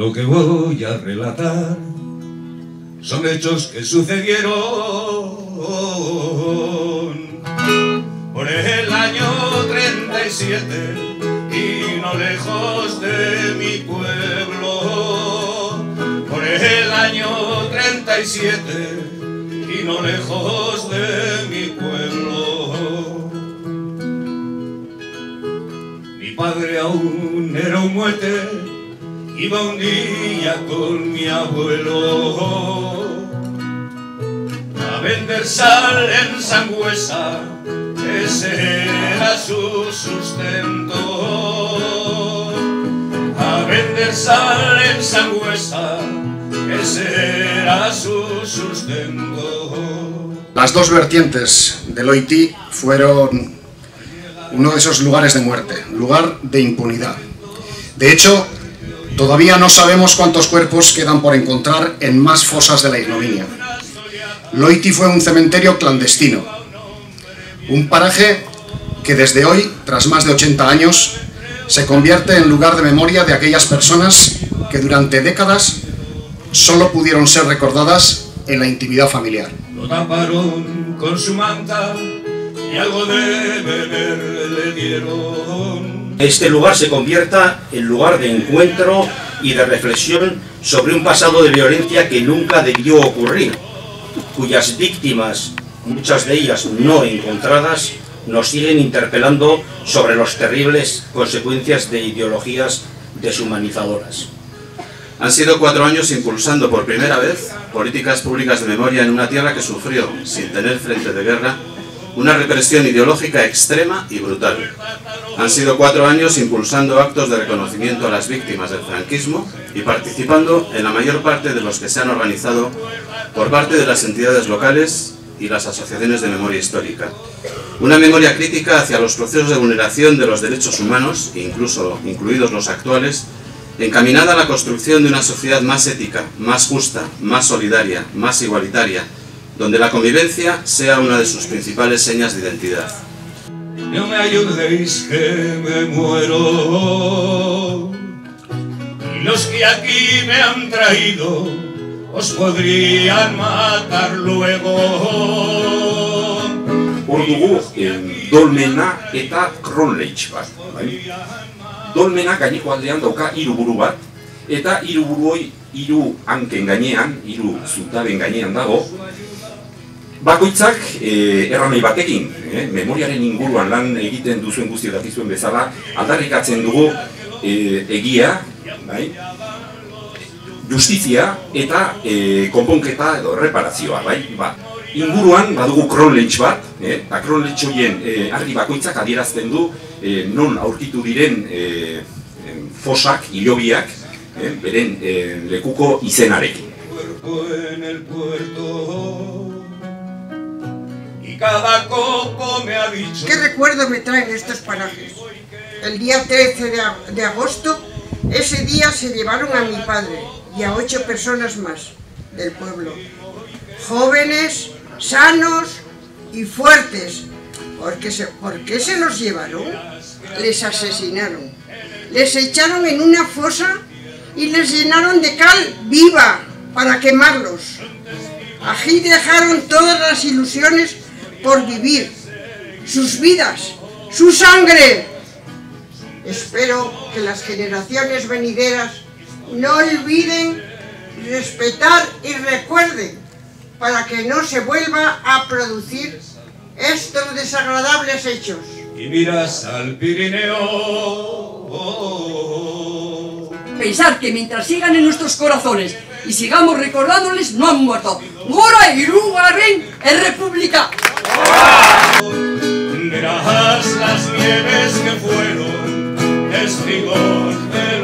Lo que voy a relatar son hechos que sucedieron por el año 37 y no lejos de mi pueblo. Por el año 37 y no lejos de mi pueblo. Mi padre aún era un muerte, iba un día con mi abuelo a vender sal en Sangüesa, ese era su sustento. A vender sal en Sangüesa, ese era su sustento. Las dos vertientes del OIT fueron uno de esos lugares de muerte, lugar de impunidad. De hecho, todavía no sabemos cuántos cuerpos quedan por encontrar en más fosas de la ignominia. Loiti fue un cementerio clandestino, un paraje que desde hoy, tras más de 80 años, se convierte en lugar de memoria de aquellas personas que durante décadas solo pudieron ser recordadas en la intimidad familiar. Lo taparon con su manta y algo de beber le dieron. Este lugar se convierta en lugar de encuentro y de reflexión sobre un pasado de violencia que nunca debió ocurrir, cuyas víctimas, muchas de ellas no encontradas, nos siguen interpelando sobre las terribles consecuencias de ideologías deshumanizadoras. Han sido cuatro años impulsando por primera vez políticas públicas de memoria en una tierra que sufrió, sin tener frente de guerra, una represión ideológica extrema y brutal. Han sido cuatro años impulsando actos de reconocimiento a las víctimas del franquismo y participando en la mayor parte de los que se han organizado por parte de las entidades locales y las asociaciones de memoria histórica. Una memoria crítica hacia los procesos de vulneración de los derechos humanos, incluso incluidos los actuales, encaminada a la construcción de una sociedad más ética, más justa, más solidaria, más igualitaria, donde la convivencia sea una de sus principales señas de identidad. No me ayudéis que me muero. Y los que aquí me han traído os podrían matar luego. Hor dugu em, dolmena eta kronleitz bat. Bai? Dolmena gaineko aldean dauka hiru buru bat, eta hiru buru hoi hiru hanken gainean, hiru zutaben gainean dago, Bakoitzak e, erranei batekin, eh, memoriaren inguruan lan egiten duzuen guzti dakizuen bezala, aldarrikatzen dugu e, egia, bai? justizia eta e, konponketa edo reparazioa, bai? Ba, inguruan badugu kronleitz bat, eh? eta kronleitz horien e, argi bakoitzak adierazten du e, non aurkitu diren e, fosak, hilobiak, eh? beren e, lekuko izenarekin. Cada coco me ha dicho. ¿Qué recuerdo me traen estos parajes? El día 13 de, ag- de agosto, ese día se llevaron a mi padre y a ocho personas más del pueblo. Jóvenes, sanos y fuertes. ¿Por qué se, por se los llevaron? Les asesinaron. Les echaron en una fosa y les llenaron de cal viva para quemarlos. Allí dejaron todas las ilusiones por vivir, sus vidas, su sangre. Espero que las generaciones venideras no olviden respetar y recuerden para que no se vuelva a producir estos desagradables hechos. Y miras al Pirineo. Pensar que mientras sigan en nuestros corazones y sigamos recordándoles, no han muerto. Gora Irugarren es república. Verás las nieves que fueron, testigo de